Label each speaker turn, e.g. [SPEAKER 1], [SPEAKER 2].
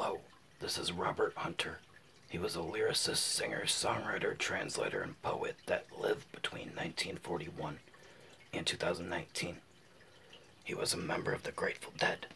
[SPEAKER 1] Hello, this is Robert Hunter. He was a lyricist, singer, songwriter, translator, and poet that lived between 1941 and 2019. He was a member of the Grateful Dead